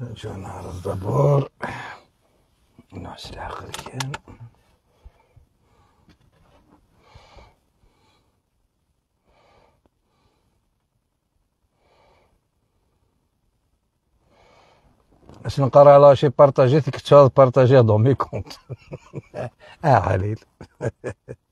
نجو نهار الدبور نعس العقل كان. باش نقرا على شي بارطاجي تكتب بارطاجي دون مي كونت آه عليل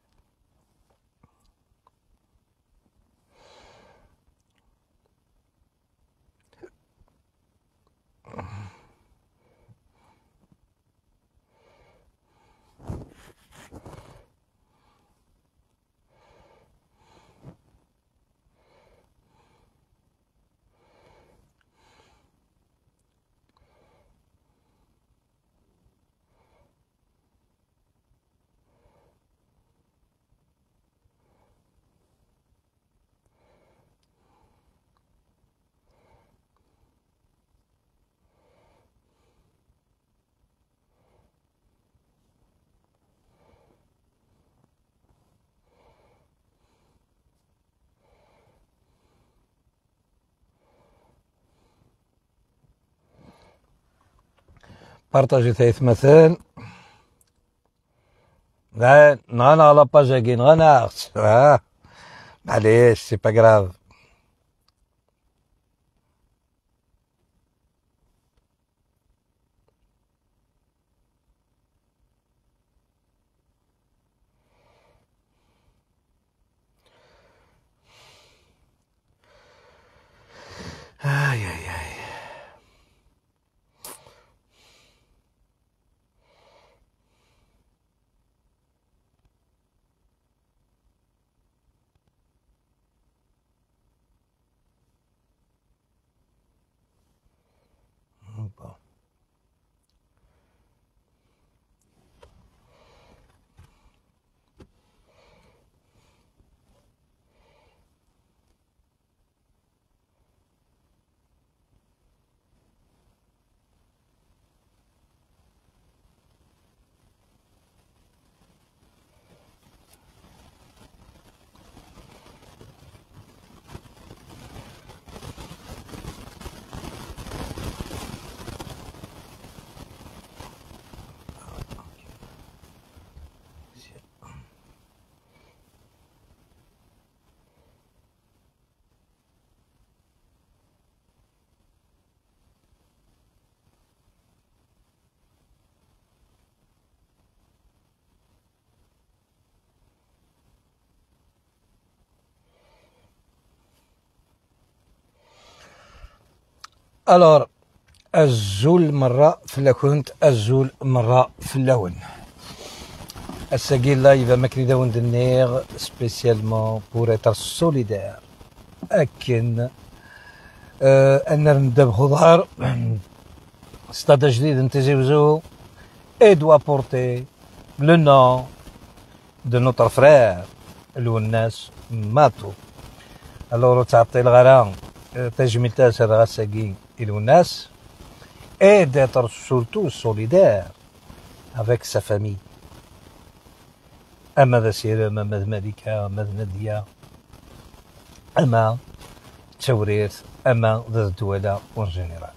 بارطاجي ثلاث مثال. لا نغانا على باجاكي نغانا آه معليش سي با كراف اي اي اي Bon. الور الزول مرة في كنت الزول مرة في اللون الساقي لايف ما كني داون دنيغ سبيسيالمون بور إتر سوليدير. اكن أه ان ندب خضار. ستاد جديد نتزوزو اي دوا بورتي. لو نو دو نوتر فرير الوناس ماتو الور تعطي الغرام تجميل تاسر غاساكي الناس et d'être surtout solidaire avec sa famille. أما سير أما ذا ملكة أما نادية أما توريث أما ذا الدولة اون جينيرال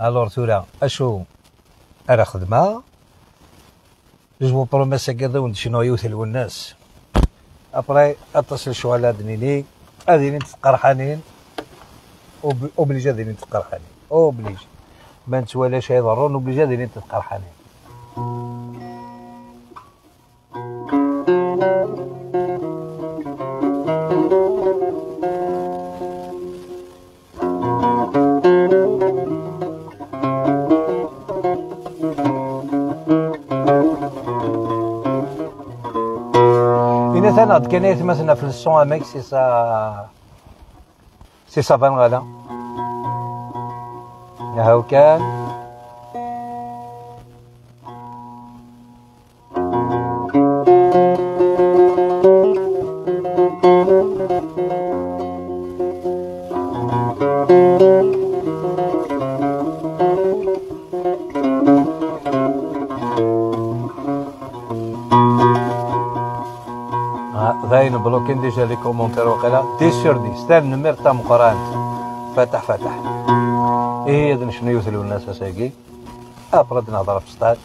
الور تورا أشو أرا خدمة؟ جو بروميس كذا شنو يوثل الناس أبراي أتصل شو على دنيني هذه قرحانين اوبليجي دايرين تقرحانين اوبليجي ما نتوالاش يضرون اوبليجي دايرين تقرحانين إذا ثنا كان مثلا في السون اميك سي سا سي صافان غالا هاو كان كومونتير وقيلا 10 سور 10 تاع النمير تاع مقران فتح فتح. إيه هذا شنو يوثلوا الناس اساكي أبرد نهضر في ستاد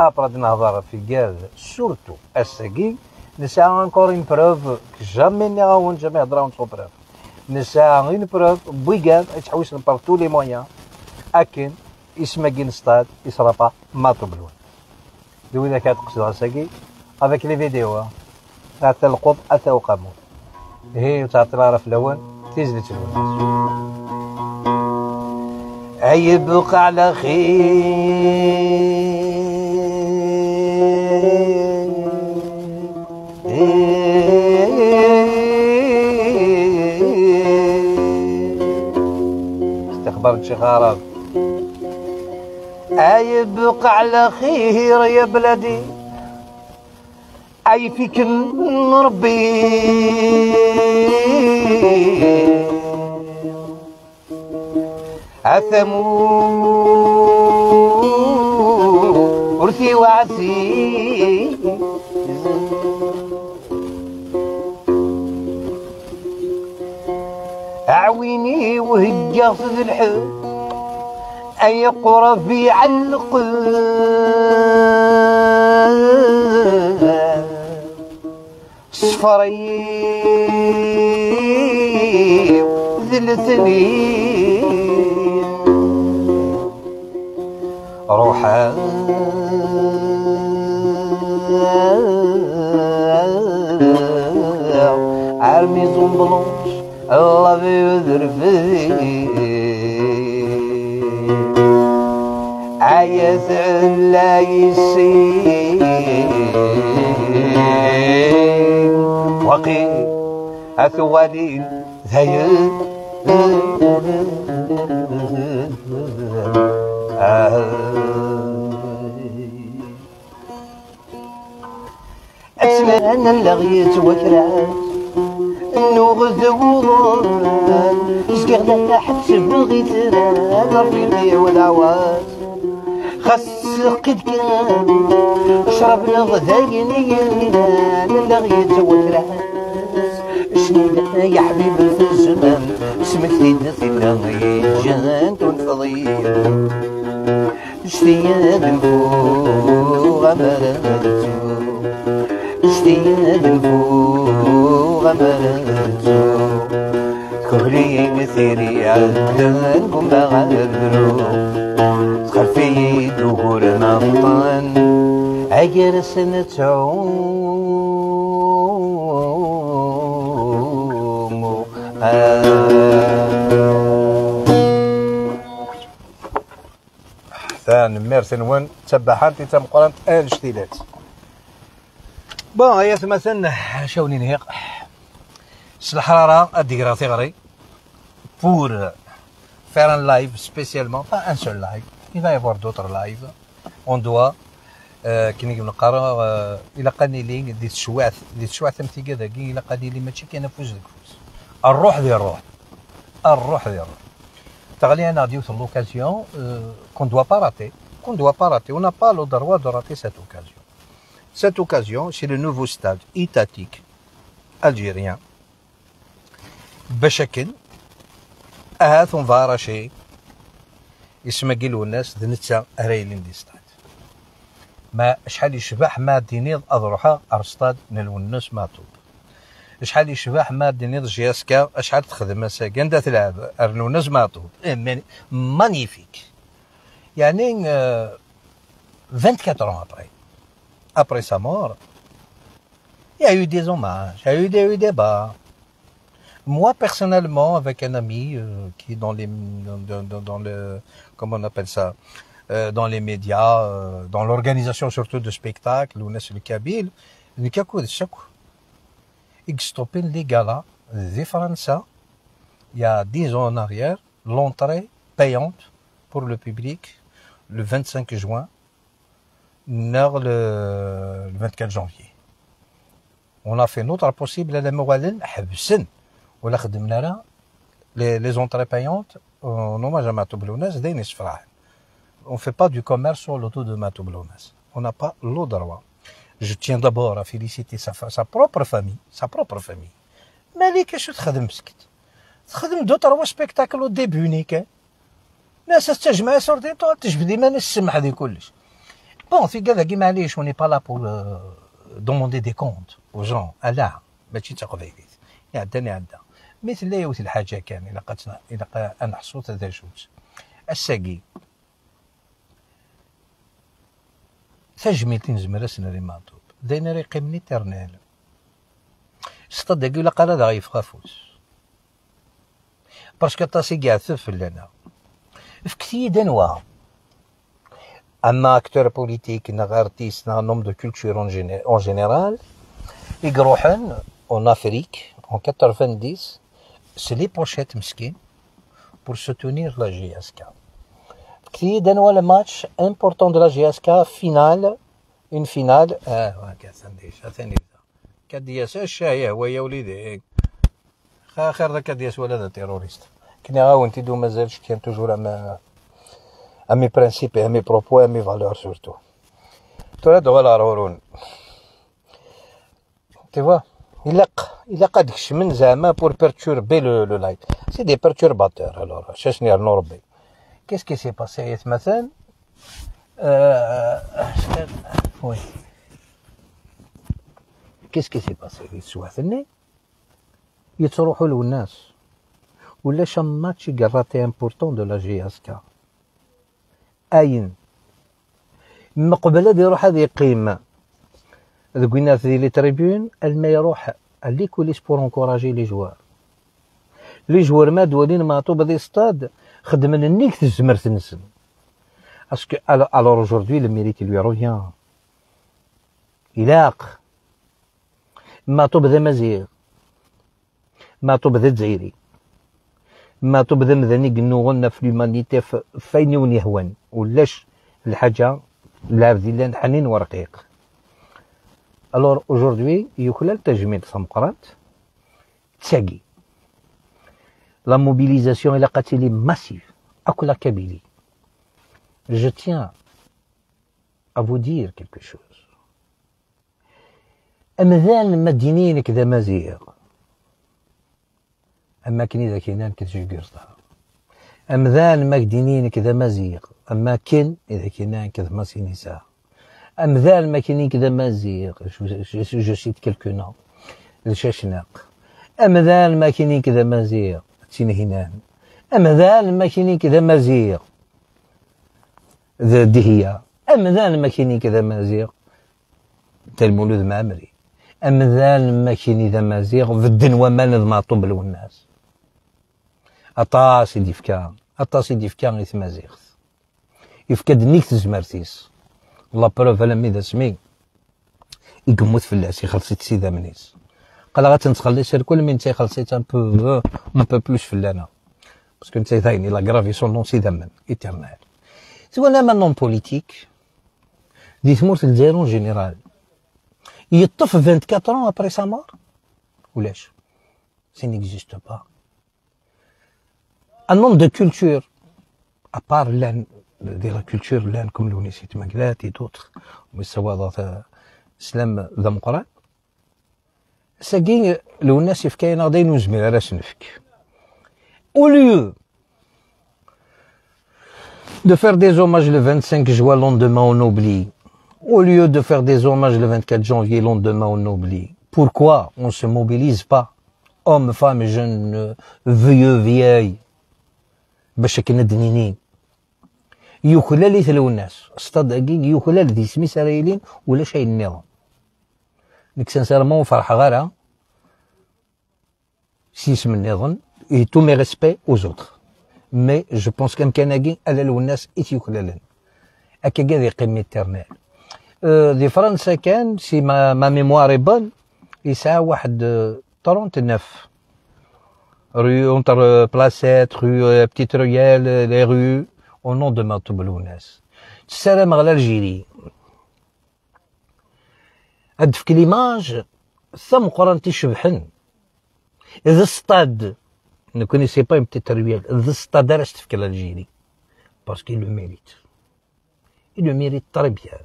أبرد نهضر في كاز سورتو اساكي نسعى انكور اون بروف جامي نغاون جامي هضراو سو بروف نسعى اون بروف بويكاد تحوس بار تو لي مويان أكن اسما كين ستاد يصرفا ما طبلون دو إذا كانت تقصد اساكي افيك لي فيديو تاع القط اتى وقامون هي تعطي في الأول. تزلت الناس يبقى على خير. استخبرت شي خراب يبقى على خير يا بلادي أي فيك نربي عثموا ورثي وعسي. أعويني وهجا في الحب أي قرب يعلق صفري ذلتني روحا عرمي زنبلوش الله بيذر عايز لا يسين وقيل أثوالي ذيل أسمان اللغيت وكرات نغز وضران سكيغ لا حتى بغيت رفيقي والعواز خاص قد كان شربنا غذايني اللغيت وكرات شنو يا حبيبي في الزمان اسمك ثينا ثينا جانت الفضيل اشتياد الفوق غمرته اشتياد الفوق غمرته كهري مثيري قم بغدرو خلفي دهور نفطن عجر سنة عوم ثان ميرسن وين تبعات تم قرنت ان شتيلات بون هيا مثلا شاوني نهيق. الحراره اديكرا تيغري بور un live spécialement pas un seul live il va y avoir d'autres lives. On doit, كيما يقولوا نقرأ إلى قليل اللي تشواث اللي تشواث أمثي كذا إلى قليل ما تشي كان فوز فوز. الروح ديال الروح. الروح ديال الروح. تغلي أنا ديوت لوكازيون آه، كون دوا باراتي كون دوا باراتي ونا با لو دروا دو راتي سات أوكازيون. سات أوكازيون سي لو نوفو ستاد إيتاتيك ألجيريان بشكل آه، هاث اون فاراشيك يسمى الناس دنتا ريلين دي ستاد. ما شحال يشبح ما دينيض اضرحا ارستاد نلونس ماتوب شحال يشبه حماد دينيض جياسكا شحال تخدم مساكن دا تلعب أرنو نزماتو مانيفيك. يعني 24 ans après. Après sa mort il y a eu des hommages il y a eu des, des débats moi personnellement avec un ami euh, qui est dans les dans, dans, dans, le comment on appelle ça euh, dans les médias euh, dans l'organisation surtout de spectacles ou le Kabyle le Kakou stoppé les galas de France il y a 10 ans en arrière, l'entrée payante pour le public le 25 juin, le, le 24 janvier. On a fait notre possible à la les, les entrées payantes on ne fait pas du commerce sur l'auto de Matoblounas. On n'a pas le droit. Je tiens d'abord à féliciter sa, sa propre famille, sa propre famille. مالك اش تخدم مسكت تخدم دو تروا سبيكتاكل au début نيكا ناس تجمع سورتي تو تجبد ديما ناس تسمح هذه كلش بون في كذا معليش وني با لا بور دوموندي دي كونت أو جون لا ماشي تقضيليت يعداني عدا مثل لا يوث الحاجة كان الا قد الا أنا حصوت هذا جوج الساقي. تجميل نزمر اسنا لي ماطوب داينا ري قيمني ترنال صدق ولا قال هذا غيفخا فوس باسكو طاسي كاع ثف لنا في دنوا أما أكتور بوليتيك نا أرتيست نا نوم دو كولتور أون جينيرال يقروحن أون أفريك أون 90 سي لي بوشيت مسكين بور سوتونير لا جي اس كا كثير دنوا الماتش امبورطون دو لا جي اس كا فينال اون فينال آه ثاني ثاني كدياس الشاي هو يا وليدي خير ذاك دياس ولا ذا تيروريست كني غاون تيدو مازالش كان توجور اما امي برانسيب امي بروبو امي فالور سورتو تولد ولا رورون تي فوا الا الا قد من زعما بور بيرتوربي لو لو لايت سي دي بيرتورباتور الوغ شاشني نوربي كيس كي سي باسي مثلا وي كيس كي سي باسي سواثني يتروحوا له الناس ولا شا ماتش كاراتي امبورطون دو لا جي اس كا اين من قبل هذا يروح هذا يقيم ذوك الناس دي لي تريبيون الما يروح اللي كوليس بور انكوراجي لي جوار لي جوار ما دولين ما طوب هذه ستاد خدمن النيك تزمر تنسن اسكو الور اجوردي لو ميريت لو روفيان يلاق ما طوب ذا مزيغ ما طوب ذا الجزائري ما تبدا مدني قنو في لومانيتي فاين ون يهوان ولاش الحاجة لعب ديال حنين ورقيق الور اوجوردي يوكلا التجميل سمقرات. تساقي. لا موبيليزاسيون إلى قاتلي ماسيف اكلا كابيلي je tiens à vous dire quelque chose. أمثال مدينين كذا مزيغ أما كني ذا كينان كتجي امذان ماكدينين كذا مزيق أما كن إذا كينان كذا ما امذان ما كينين كذا مزيق جو سيت كيلكو نو الشاشناق امذان ما كينين كذا مزيق تينهنان امذان ما كينين كذا مزيق ذا دهية امذان ما كينين كذا مزيق تلمولود معمري امذان ما كيني ذا مزيغ في ما نظم طبل والناس اطاس يدي فكا اطاس يدي فكا غير تمازيغت يفكا دنيك تزمرتيس لا بروف على ميدا سمي. يقموت فلاس يخلصيت سيدا منيس. قال غاتنتخلي سير كل من تي خلصيت ان بو ان بو بلوس فلانا باسكو نتا ثاني لا غرافي سون نون سيدا من ايترنال سوا لا نون بوليتيك دي ثمورت الجزائر جينيرال يطف 24 ans après sa mort ولاش؟ Ça n'existe pas. Un nombre de cultures, à part l'un, de la culture l'un comme l'Unisit Maglat et d'autres, mais ça va dans l'islam démocrate, ça gagne l'Unas يفكاين غادي نزمل علاش نفك. Au lieu de faire des hommages le 25 juin, lendemain on oublie, au lieu de faire des hommages le 24 janvier, lendemain on oublie, pourquoi on ne se mobilise pas Hommes, femmes, jeunes, vieux, vieilles, باش كنا دنينين يوكلا لي ثلو الناس. سطاد دقيق يوكلا دي سمي سرايلين ولا شيء النظام ديك سانسيرمون فرحة غارة سي اسم النظام اي تو مي ريسبي أو زوتر مي جو بونس كان كان على لو الناس ايت يوكلا لن هكا كاع ذي قيمة ترنال دي فرنسا كان سي ما, ما ميمواري بون يسعى واحد 39 rue entre Placette, rue euh, Petite Ruelle, les rues, au nom de Matoublounes. تسلم على الجيري هاد في كليماج ثم قران تشبحن اذا ستاد ne connaissez pas une petite اذا ستاد راه تفكر الجيري باسكو لو ميريت il le mérite très bien.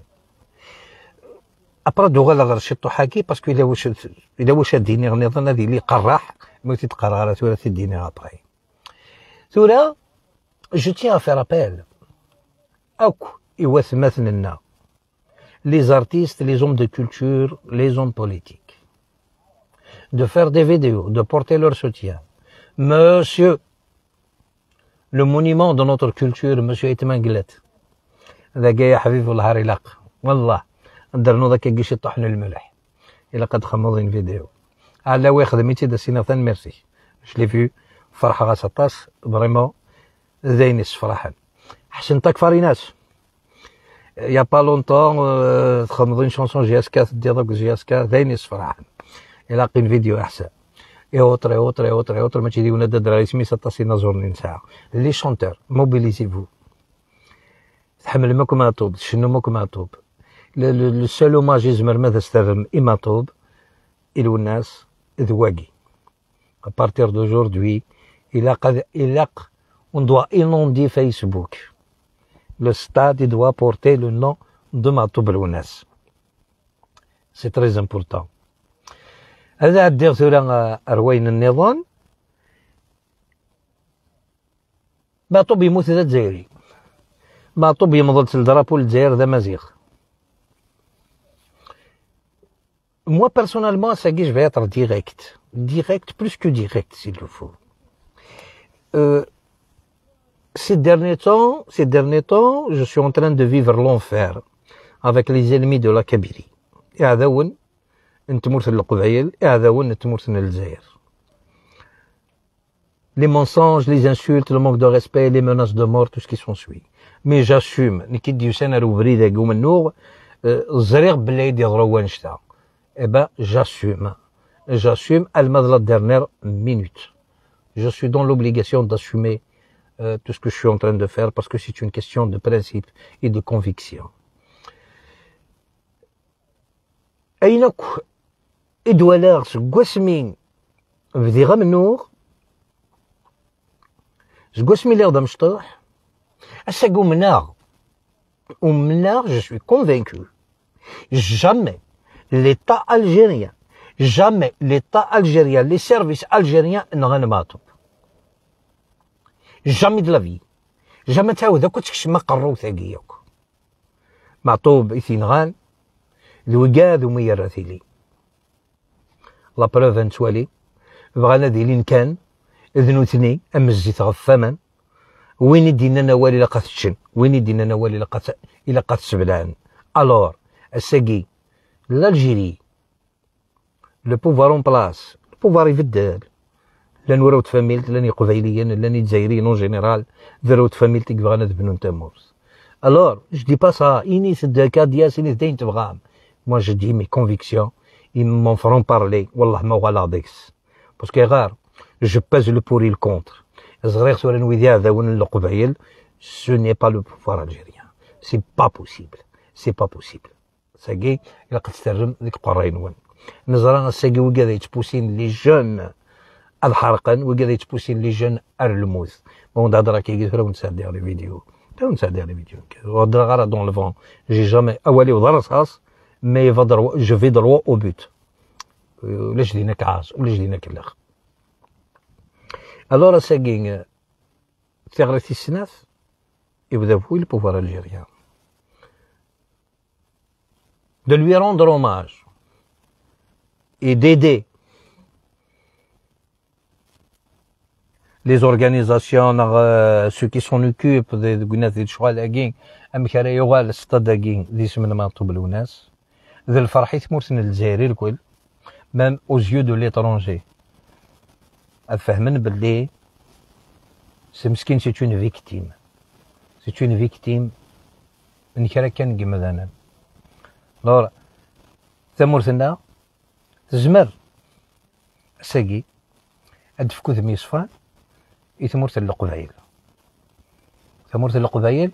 ابرا دوغا غير شطو حاكي باسكو الا واش الا واش ديني غنظن هذه اللي قراح ما تتقرا ولا تديني ابري ثورة je tiens à faire appel أك يوثمثلنا les artistes, les hommes de culture, les hommes politiques, de faire des vidéos, de porter leur soutien. Monsieur, le monument de notre culture, Monsieur Itman Glet, ذاك يا حبيبي والله يلاق والله درنو ذاك كيش يطحن الملح إلا قد خمضين فيديو على واخد ميتي دا سينا ثان ميرسي je l'ai vu فرحة غاس طاس فريمون ذينيس فرحا حسنتك فاريناس. يا با لونتون تخمضين شونسون جي إس تدي دوك جي إس كا. ذينيس فرحا إلى قين فيديو أحسن. يوتر يوتر يوتر يوتر ماشي ديونا دا دراري سميتها طاسينا زورني ساعة. لي شونتور موبيليزي فو تحمل ماك معطوب شنو ماك معطوب لو سول أوماج يزمر ماذا استرم إماطوب إلو الناس ذواقي. Partir d'aujourd'hui, il a, il a, on doit inonder Facebook. Le stade il doit porter le nom de Matoub Lounas. C'est très important. هذا الدير ثورة أروين النظام مطوب يموت ذا الجزائري مطوب يمضل الدرابو الجزائر ذا مزيغ Moi, personnellement, ça je vais être direct. Direct, plus que direct, s'il le faut. Euh, ces derniers temps, ces derniers temps, je suis en train de vivre l'enfer avec les ennemis de la Kabylie. هذاون نتمرت القبائل هذاون نتمرت الجزائر. Les mensonges, les insultes, le manque de respect, les menaces de mort, tout ce qui s'ensuit. Mais j'assume, نكيد يسانا روبري ذاك ومنوغ زريغ بلا يضروا وانشتا. eh ben, j'assume. J'assume la dernière minute. Je suis dans l'obligation d'assumer euh, tout ce que je suis en train de faire parce que c'est une question de principe et de conviction. أين إدوالار سقوسمين بدي غا منور سقوسمي لي غدا مشطوح أساقو مناغ ومناغ je suis convaincu jamais l'État algérien, jamais l'État algérien, les services algériens n'auraient de la vie jamais تعاود كنت كشما قرو ثاقيك معطوب إثينغان الوقاد ومير راثيلي لا بروف نتوالي بغانا ديلين كان ذنوثني أم الزيت غفاما وين يدينا نوالي لقات تشن؟ وين يدينا نوالي لقات إلا قات سبلان. ألور الساقي le pouvoir en place. Le pouvoir يبدل لأن وراو تفاميلت لاني قبيليا لاني جزائريين اون جينيرال ذراو تفاميلتك بغانا تبنو نتا مورس الور جو دي با سا اني سداكا دياس اني داين تبغام موا جو دي مي كونفيكسيون ils m'en feront parler. والله ما غالا ديكس باسكو غار جو باز لو بوري الكونتر صغير سورا نويدي هذا ون القبائل سو ني با لو بوفوار الجيريان سي با بوسيبل سي با بوسيبل ساكي إلا قد ترم ديك قرينون نزرا ساكي وكذا يتبوسين لي جون الحرقن وكذا يتبوسين لي جون الموت بون دا هضره كي قلت ونسال دير لي فيديو. ونسال دير لي فيديو. وهضره غير دون لو فون جي جامي أولي وضر رصاص مي فا جو في دروا أو بوت ولا جدينا كعاص ولا جدينا كلاخ الوغ ساكي تغرتي السناف يبدا فوي البوفوار الجيريان de lui rendre hommage et d'aider les euh, ceux qui s'en occupent قلنا الشغل اكين أم كان يغال السطاد اكين ذي سمنا ما طوب الناس ذي الفرح يثمرتنا الجزائري الكل مام aux yeux de l'étranger أفهمن باللي سي مسكين سي اون فيكتيم. سي اون فيكتيم من كرا كان كيما لور تمورتنا تزمر ساقي أدفكو ذمي صفان يتمورت القبايل تمورت القبايل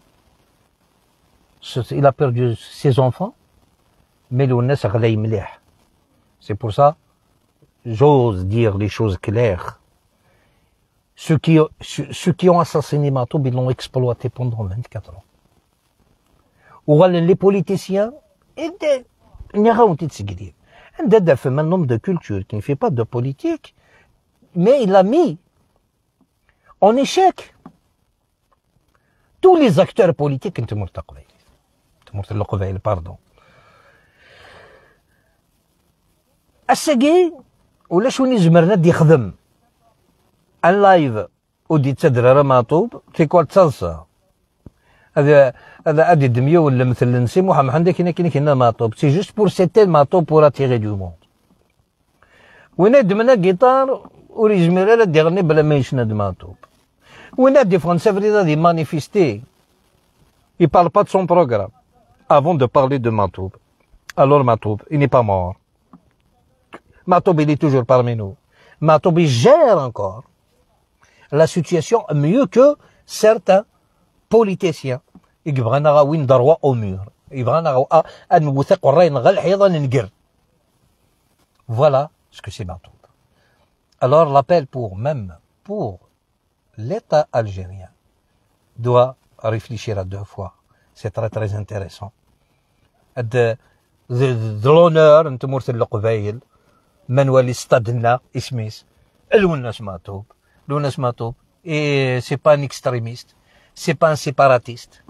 il a perdu ses enfants mais الناس غدا مليح c'est pour ça j'ose dire les choses claires ceux qui, ceux qui ont assassiné Matoub, ils l'ont exploité pendant 24 ans. Ou les politiciens, un homme de culture qui ne fait pas de politique, mais il a mis en échec. لي زاكتور بوليتيك انت مرت قبيل انت مرت القبيل باردون الساقي ولا شوني زمرنا دي يخدم اللايف ودي تدرى ماطوب تيكوال تصلصه هذا هذا ادي دميو ولا مثل نسي محمد عندك كاين كاين كاين ماطوب سي جوست بور سيتي ماطوب بور اتيغي دو موند وين دمنا جيتار وريجمير لا ديغني بلا ما يشند ماطوب وين دي فرونسي فريدا دي مانيفيستي Il parle pas de son programme avant de parler de Matoub. Alors Matoub, il n'est pas mort. Matoub, il est toujours parmi nous. Matoub, il gère encore la situation mieux que certains politiciens. يبغى نغا وين ضروا او مور يبغى نغا ان نوثق الراي نغا الحيضه ننقر فوالا سكو سي مطلوب alors l'appel pour même pour l'État algérien doit réfléchir à deux fois c'est très très intéressant de l'honneur أنتم مرسل القبايل من ولي استدنا اسميس الوناس ماتوب الوناس ماتوب et c'est pas un extrémiste c'est pas un séparatiste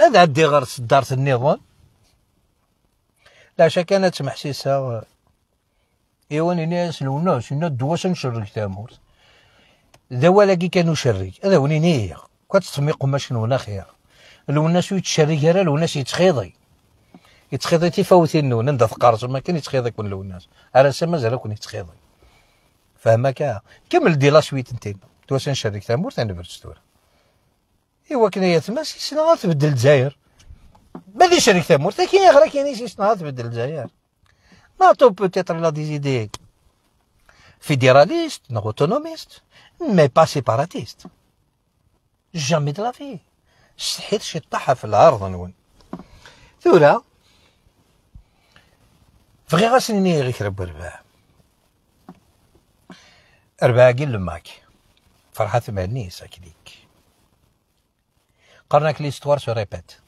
ماذا عندي غير صدارة النظام لا شك أنا تسمح سيسا ايوان ناس لونا سنا دواس نشرك تامورت ذا ولاكي كانوا شريك هذا وني نيه كتسمي قماش نونا خير الوناس يتشري راه الوناس يتخيضي يتخيضي تيفوتي النون انت ثقارت ما كان يتخيضي كون الوناس على سما مازال كون يتخيضي فهمك كمل دي لا سويت انت دواس نشرك تامورت أنا برستور ايوا كنا يا تما سيسنا تبدل الجزائر ما شريك ثمورت كاين غير كاين سيسنا تبدل الجزائر نعطو بوتيتر لا ديزيدي فيدراليست نو اوتونوميست مي با سيباراتيست جامي دو لافي صحيت شي طاحة في العرض نون ثورة فغي غاسني غير كرب رباع رباع قل لماك فرحة ثمانية ساكليك قرنا que l'histoire se répète.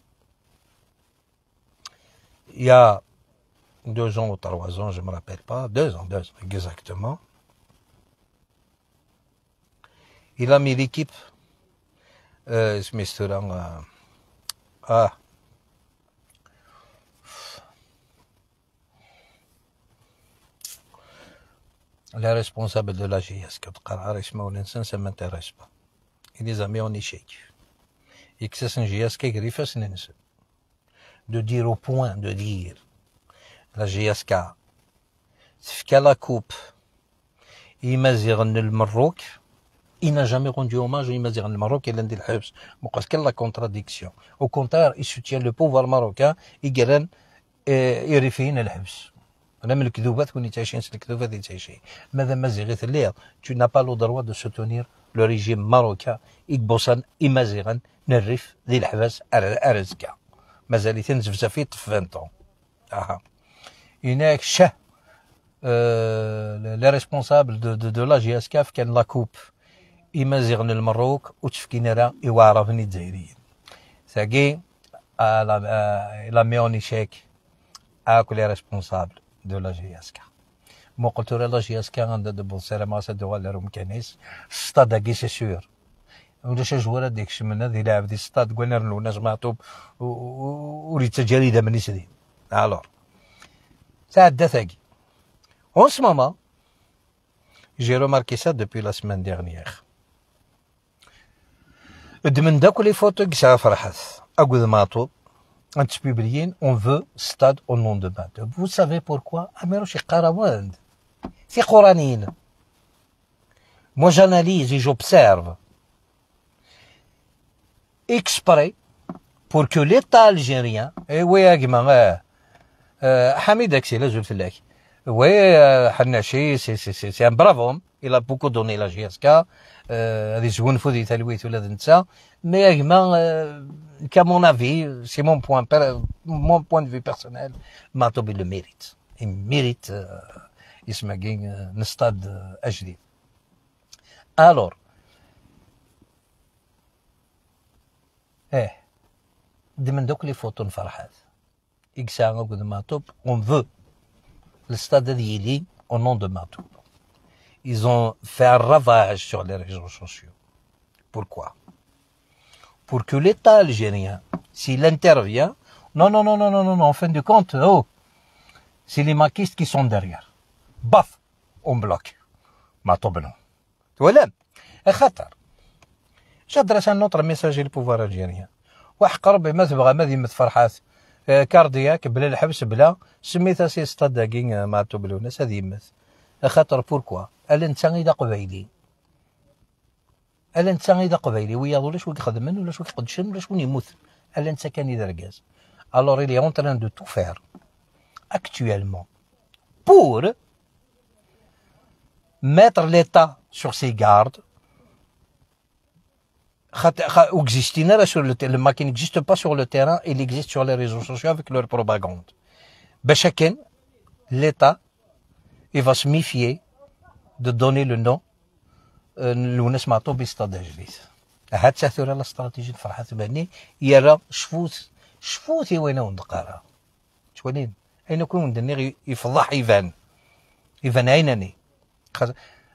Il y a deux ans ou trois ans, je ne me rappelle pas, deux ans, deux ans exactement, il a mis l'équipe euh, restaurant euh, à les responsables de la GS, ça ne m'intéresse pas. Il les a mis en échec. يكسسن جياس كيكري فاس ننسى دو لا جياس كا تفكا لا كوب يمازيغن المروك إنا جامي روندي اوماج يمازيغن المروك إلا ندير الحبس مقاس كان لا كونتراديكسيون أو كونترار يسوتيان لو بوفوار ماروكان يقران يريفين الحبس أنا من الكذوبات كوني تعيشين الكذوبات اللي تعيشين ماذا مازيغي ثليغ تو نا با لو دروا دو سوتونير لو ريجيم ماروكان يكبوسان إمازيغن نرف ذي الحباس أرزكا مازال تنزف زفيت في 20 أها هناك شه لي ريسبونسابل دو دو, دو لا جي اس كاف كان لا كوب يمازيغن المروك وتفكينا راه يوعرفني الجزائريين ثاقي لا ميوني شيك اكو لي ريسبونسابل دو لا جي اس كا مو قلت لا جي اس كا عندها دبل سلامة سدو ولا روم كانيس سطا سي سيور ولاش جوار ديك الشمنة ذي لاعب دي ستاد كوينر الناس معطوب وريت جريدة من يسدي الور تعدى ثاقي اون سو مومون جي روماركي سا دوبوي لا سمان ديغنييغ من داك لي فوتو كسا فرحث اقود ماطوب انت بيبليين اون فو ستاد أو نون دو بان فو سافي بوركوا اميرو شي قراواند في قرانيين مو جاناليز جوبسيرف exprès pour que l'État algérien, et oui, Hamid Aksel, je le lek. Oui, Hanachi, c'est un brave homme. Il a beaucoup donné la GSK. هذه زون فودي تلويت ولا نتا مي اجما كا مون افي سي مون بوان مون بوان دو في بيرسونيل ماتوبي le mérite mérite يسمع كين نصطاد اجدي الور إيه دي من دوك les photos n فرحات إكسا قد ماتوب اون فو الستاد ديالي au nom de Matoub. Ils ont fait un ravage sur les réseaux sociaux Pourquoi Pour que l'État algérien, s'il intervient, non, non, non, non, non, non, en fin de compte, oh, c'est les maquistes qui sont derrière. Baf, on bloque. ما طبنا ولا خطر شاد un autre message le pouvoir algérien وحق ربي ما تبغى ما ذي فرحات كاردياك بلا الحبس بلا سميتها سي ستاداكين مع توبلوناس هذه يمث خاطر بوركوا الا انت اذا قبيلي الا انت اذا قبيلي ويا ولا شو يخدمن ولا شو يقدشن ولا شكون يموت الا انت كان اذا ركاز الور il est en train de tout faire. Actuellement. Pour mettre l'État sur ses sur le terrain, qui n'existe pas sur le terrain, il existe sur les réseaux sociaux avec leur propagande. Chacun, l'État, il va se méfier de donner le nom لوناس معطوه بيستاد جليس هاد تاثير على استراتيجية فرحات بني يرى شفوت شفوتي وين ندقارها شوالين اين كون دني يفضح يفان يفان عينني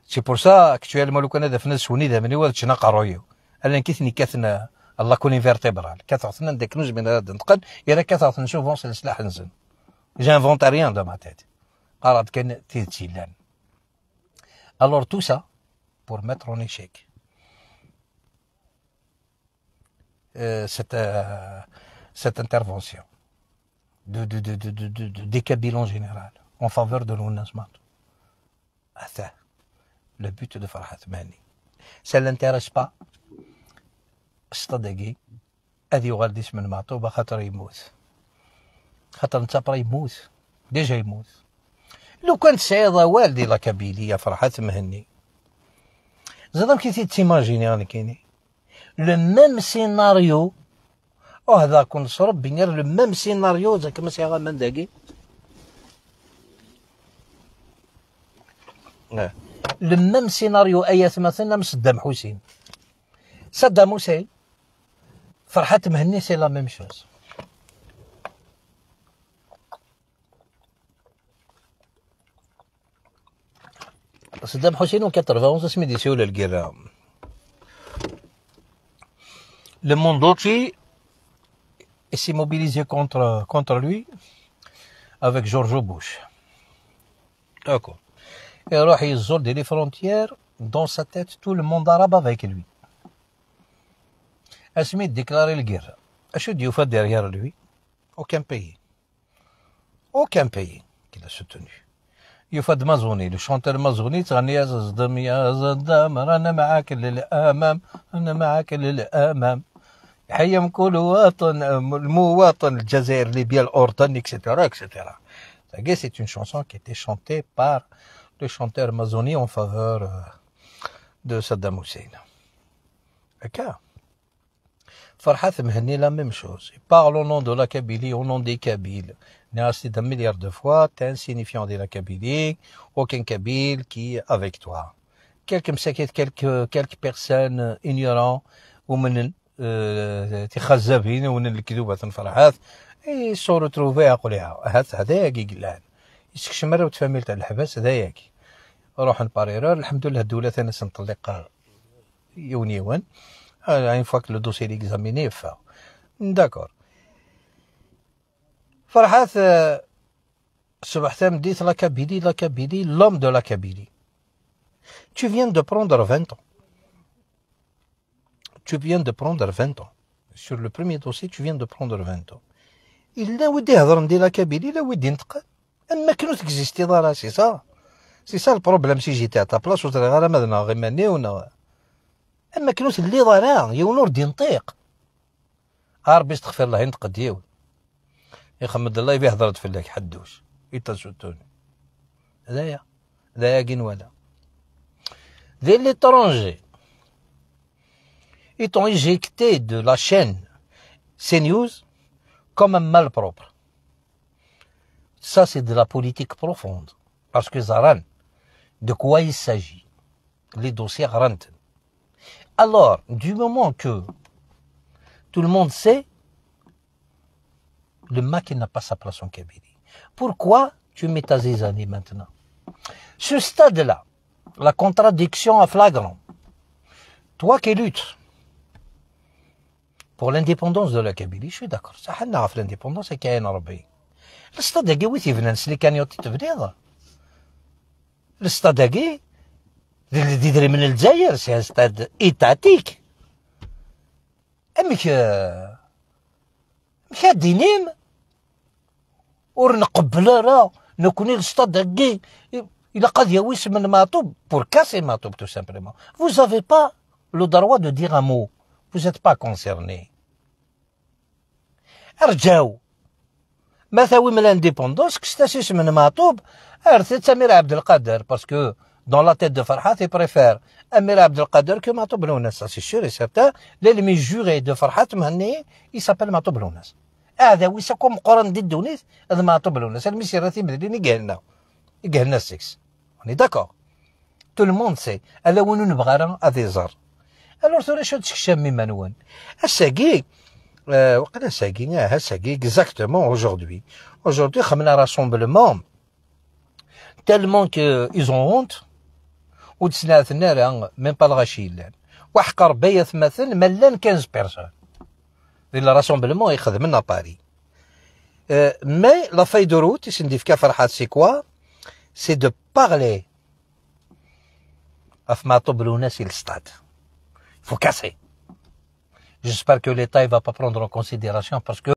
سي بور سا اكتويلمون لو كان هذا فنان سوني ذا مني وهذا شنا قرويو أنا كيثني كاثنا الله كون فيرتيبرال كاثنا نديك نوز من هذا نتقن يرى كاثنا نشوف في السلاح نزل. جانفونت ريان دو ما تيت قرات كان تيتسيلان الور تو سا بور ميتر اون ايشيك euh, cette intervention de, de, de, de, de, de, des Kabyles en général en faveur de l'UNASMAT. هذا le but de Farhat Mani. Ça ne l'intéresse pas صدقي هذه يغال من معطوبة خاطر يموت. خاطر أنت برا يموت ديجا يموت. لو كانت سعيدة والدي لا كابيلية فرحات مهني زاد كي تيماجيني أنا كيني. لو ميم سيناريو وهذا كون صرب بينير لو ميم سيناريو زاك ما سيغا من داكي. لو ميم سيناريو ايات مثلا صدام حسين. صدام حسين. فرحات مهني c'est la même chose صدام حسين و 91 اسمي دي سيولا الكيرا entier s'est mobilisé contre, contre lui avec George Bush. D'accord. Et alors, il zone les frontières, dans sa tête, tout le monde arabe avec lui. Asmith déclarer la guerre. Achoud Youfa derrière lui, aucun pays. Aucun pays qu'il a soutenu. يفد مازوني le chanteur مازوني تغني يا صدم يا صدام رانا معاك للامام انا معاك للامام حيا كل وطن المواطن الجزائر ليبيا الاردن اكسترا اكسترا C'est une chanson qui était chantée par le chanteur Mazoni en faveur de Saddam Hussein. D'accord فرحات مهني لا ميم شوز. بارل أو نون دو لا كابيلي أو نون دي كابيل نيراسي دم مليار دو فوا تان سينيفيون دي لا كابيلي اوكين كابيل كي افيك توا كالك مساكيت كلك كلك بيرسون اينيورون ومن و ومن الكذوبة تنفرحات اي صورو تروفي اقوليها هات هذايا كي قلان يسكشمر وتفاميل تاع الحباس هذايا كي روح لباريرور الحمد لله الدولة ثاني سنطلق يونيون une fois que le dossier est examiné, enfin. D'accord. فرحات صبحتها مديت la Kabylie, la Kabylie, l'homme de la Kabylie. Tu viens de prendre 20 ans. Tu viens de prendre 20 ans. Sur le premier dossier, tu viens de prendre 20 ans. إلا ودي يهضر ندير لا كابيلي لا ودي نتقل اما كنو تكزيستي دارا سي سا سي سا البروبليم سي جيتي تا بلاص وتري غير مدنا غير ماني ونا أما كنوس اللي ضرا يوم نور دي نطيق آه، اربي استغفر الله عند قد يو يخمد الله يبيه هضرت في الله حدوش يتشوتوني هذايا هذايا قين ولا. ذي اللي ترونجي. يتون يجيكتي دو لا شين سي نيوز كوم ان مال بروبر سا سي دو لا بوليتيك بروفوند باسكو زاران دو كوا يساجي لي دوسيي غرانتن Alors, du moment que tout le monde sait, le Mac n'a pas sa place en Kabylie. Pourquoi tu mets ta zizanie maintenant? Ce stade-là, la contradiction à flagrant. Toi qui luttes pour l'indépendance de la Kabylie, je suis d'accord. Ça, on a l'indépendance et qu'il y a Le stade, qui est venu, c'est les cagnottes, tu le stade, يدري من الجزائر سي استاد إيتاتيك. أمك مش دينيم ور نقبل لا نكوني الاستاد هاكي il a dit pour casser Matoub tout simplement. Vous n'avez pas le droit de dire un mot. Vous n'êtes pas concerné. رجاو ما ثاوي من الإنديبوندونس كستاسيس من ماطوب ارثت امير عبد القادر باسكو دون لا تيت دو فرحات بريفير امير عبد القادر كو ماطوب لوناس سي سيور اي سيرتان لي جوري دو فرحات مهني يسابيل ماطوب لوناس هذا ويساكم قرن دي الدونيس هذا ماطوب لوناس المسيرة مدريني قالنا قالنا السكس On est d'accord. Tout le monde sait. Alors, on ne va à des heures. Alors, tu as dit Manouane. À Sagui, euh, à Sagui, exactement aujourd'hui. Aujourd'hui, on a un rassemblement tellement qu'ils ont honte. وتسنات نارا من بالغاشي لأن. وحق ربي مثل ملان كانز بيرسون لأن راسومبلمون يخدم لنا باري أه، مي لا فاي دو روت يسندي في كفر حاد سي كوا؟ سي دو بارلي. أف ما طبلو ناسي الستاد. فو كاسي. جيسبر كو ليتا يفا با بروندر اون كونسيديراسيون باسكو